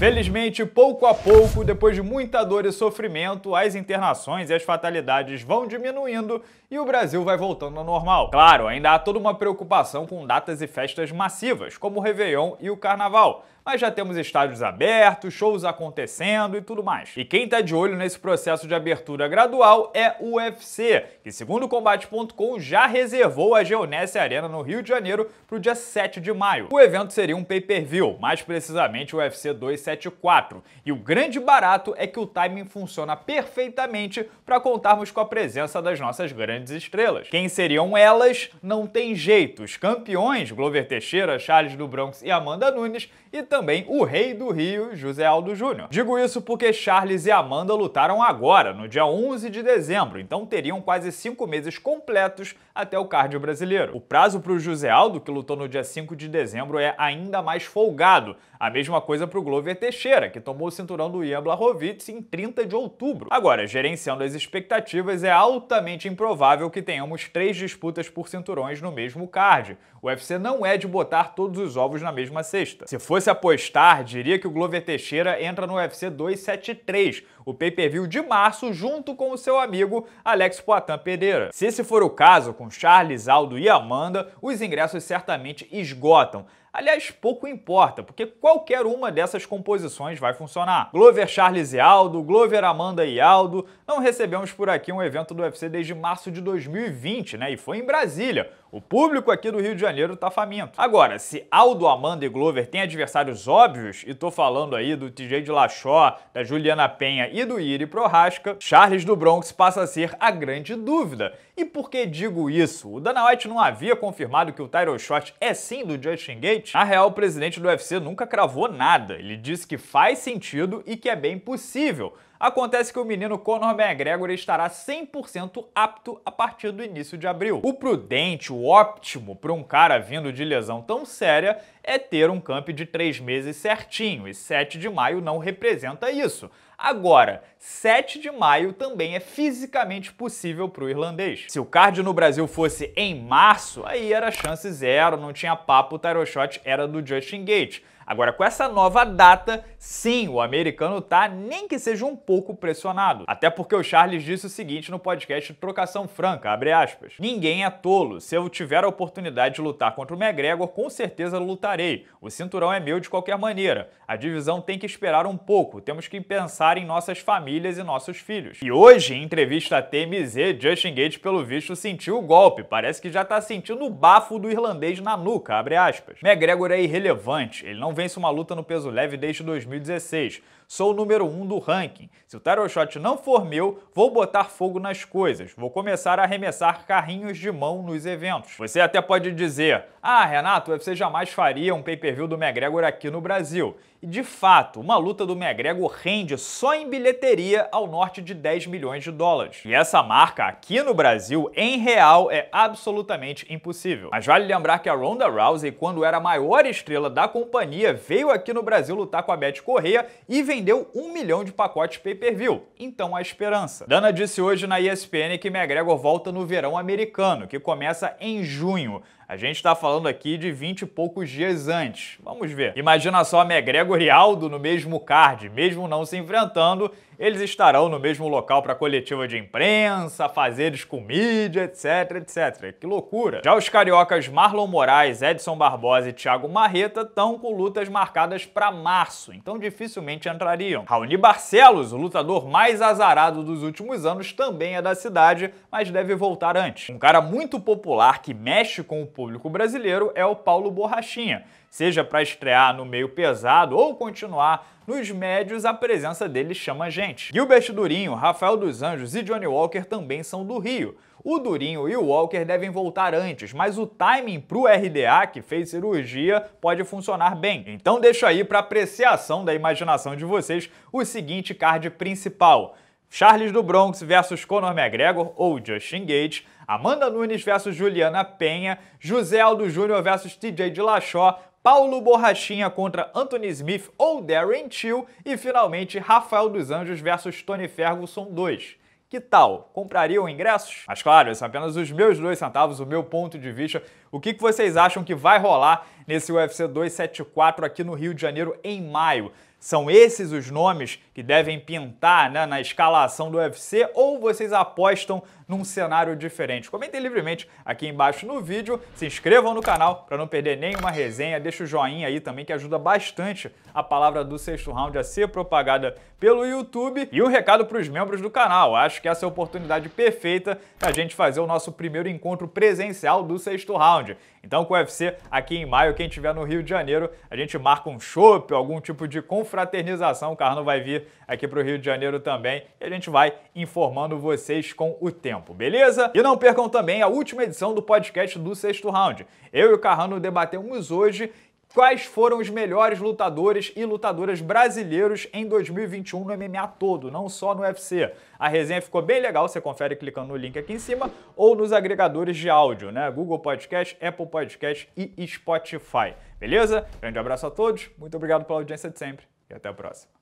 Felizmente, pouco a pouco, depois de muita dor e sofrimento, as internações e as fatalidades vão diminuindo e o Brasil vai voltando ao normal. Claro, ainda há toda uma preocupação com datas e festas massivas, como o Réveillon e o Carnaval mas já temos estádios abertos, shows acontecendo e tudo mais. E quem tá de olho nesse processo de abertura gradual é o UFC, que segundo o Combate.com já reservou a Geonesse Arena no Rio de Janeiro para o dia 7 de maio. O evento seria um pay-per-view, mais precisamente o UFC 274. E o grande barato é que o timing funciona perfeitamente para contarmos com a presença das nossas grandes estrelas. Quem seriam elas? Não tem jeito. Os campeões, Glover Teixeira, Charles do Bronx e Amanda Nunes, e também o rei do Rio, José Aldo Júnior. Digo isso porque Charles e Amanda lutaram agora, no dia 11 de dezembro, então teriam quase cinco meses completos até o cardio brasileiro. O prazo para o José Aldo, que lutou no dia 5 de dezembro, é ainda mais folgado. A mesma coisa para o Glover Teixeira, que tomou o cinturão do Ian Blachowicz em 30 de outubro. Agora, gerenciando as expectativas, é altamente improvável que tenhamos três disputas por cinturões no mesmo card. O UFC não é de botar todos os ovos na mesma cesta. Se fosse apostar, diria que o Glover Teixeira entra no UFC 273, o pay-per-view de março, junto com o seu amigo Alex Poitin Pereira. Se esse for o caso, com Charles, Aldo e Amanda, os ingressos certamente esgotam. Aliás, pouco importa, porque qualquer uma dessas composições vai funcionar. Glover, Charles e Aldo, Glover, Amanda e Aldo. Não recebemos por aqui um evento do UFC desde março de 2020, né? E foi em Brasília. O público aqui do Rio de Janeiro tá faminto. Agora, se Aldo, Amanda e Glover têm adversários óbvios, e tô falando aí do TJ de Lachó, da Juliana Penha e do Iri Prohaska, Charles do Bronx passa a ser a grande dúvida. E por que digo isso? O Dana White não havia confirmado que o title shot é sim do Justin Gates? Na real, o presidente do UFC nunca cravou nada. Ele disse que faz sentido e que é bem possível. Acontece que o menino Conor McGregor estará 100% apto a partir do início de abril. O prudente, o óptimo para um cara vindo de lesão tão séria é ter um camp de três meses certinho, e 7 de maio não representa isso. Agora, 7 de maio também é fisicamente possível para o irlandês. Se o card no Brasil fosse em março, aí era chance zero, não tinha papo, o title shot era do Justin Gate. Agora, com essa nova data, sim, o americano tá nem que seja um pouco pressionado. Até porque o Charles disse o seguinte no podcast Trocação Franca, abre aspas. Ninguém é tolo. Se eu tiver a oportunidade de lutar contra o McGregor, com certeza lutarei. O cinturão é meu de qualquer maneira. A divisão tem que esperar um pouco. Temos que pensar em nossas famílias e nossos filhos. E hoje, em entrevista à TMZ, Justin Gates, pelo visto, sentiu o golpe. Parece que já tá sentindo o bafo do irlandês na nuca, abre aspas. McGregor é irrelevante. Ele não vence uma luta no peso leve desde 2016. Sou o número 1 um do ranking. Se o title shot não for meu, vou botar fogo nas coisas. Vou começar a arremessar carrinhos de mão nos eventos. Você até pode dizer: Ah, Renato, você jamais faria um pay-per-view do McGregor aqui no Brasil. E de fato, uma luta do McGregor rende só em bilheteria ao norte de 10 milhões de dólares. E essa marca aqui no Brasil, em real, é absolutamente impossível. Mas vale lembrar que a Ronda Rousey, quando era a maior estrela da companhia, veio aqui no Brasil lutar com a Beth Correia e vendeu um milhão de pacotes pay-per-view. Então a esperança. Dana disse hoje na ESPN que McGregor volta no verão americano, que começa em junho. A gente está falando aqui de 20 e poucos dias antes. Vamos ver. Imagina só McGregor e Aldo no mesmo card, mesmo não se enfrentando, eles estarão no mesmo local para coletiva de imprensa, fazeres com mídia, etc, etc. Que loucura! Já os cariocas Marlon Moraes, Edson Barbosa e Thiago Marreta estão com lutas marcadas para março, então dificilmente entrariam. Raoni Barcelos, o lutador mais azarado dos últimos anos, também é da cidade, mas deve voltar antes. Um cara muito popular que mexe com o público brasileiro é o Paulo Borrachinha. Seja para estrear no meio pesado ou continuar nos médios, a presença dele chama a gente. Gilbert Durinho, Rafael dos Anjos e Johnny Walker também são do Rio. O Durinho e o Walker devem voltar antes, mas o timing para o RDA, que fez cirurgia, pode funcionar bem. Então deixo aí para apreciação da imaginação de vocês o seguinte card principal. Charles do Bronx versus Conor McGregor ou Justin Gate, Amanda Nunes versus Juliana Penha, José Aldo Júnior versus TJ Dillashaw, Paulo Borrachinha contra Anthony Smith ou Darren Till e finalmente Rafael dos Anjos versus Tony Ferguson 2. Que tal? Comprariam ingressos? Mas claro, esses são apenas os meus dois centavos, o meu ponto de vista. O que vocês acham que vai rolar nesse UFC 274 aqui no Rio de Janeiro em maio. São esses os nomes que devem pintar né, na escalação do UFC ou vocês apostam num cenário diferente? Comentem livremente aqui embaixo no vídeo, se inscrevam no canal para não perder nenhuma resenha, deixa o joinha aí também que ajuda bastante a palavra do sexto round a ser propagada pelo YouTube. E um recado para os membros do canal, acho que essa é a oportunidade perfeita para a gente fazer o nosso primeiro encontro presencial do sexto round. Então com o UFC aqui em maio, quem estiver no Rio de Janeiro, a gente marca um chopp, algum tipo de confronto confraternização. O Carno vai vir aqui para o Rio de Janeiro também e a gente vai informando vocês com o tempo, beleza? E não percam também a última edição do podcast do Sexto Round. Eu e o Carrano debatemos hoje quais foram os melhores lutadores e lutadoras brasileiros em 2021 no MMA todo, não só no UFC. A resenha ficou bem legal, você confere clicando no link aqui em cima ou nos agregadores de áudio, né? Google Podcast, Apple Podcast e Spotify. Beleza? Grande abraço a todos, muito obrigado pela audiência de sempre e até a próxima.